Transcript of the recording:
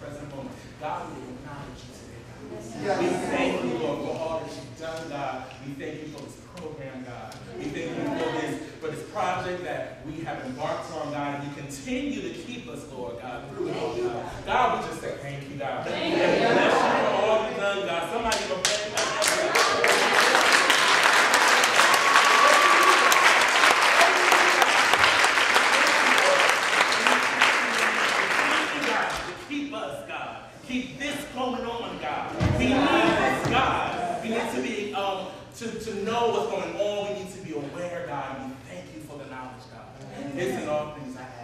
present moment. God, we acknowledge you today, God. Yes. We thank you, Lord, for all that you've done, God. We thank you for this program, God. We thank you for this, for this project that we have embarked on, God. And you continue to keep us, Lord, God, through it, God. God, we just say thank you, God. Keep this going on, God. We need this, God. We need to be um to, to know what's going on. We need to be aware, God. We thank you for the knowledge, God. This and all things I ask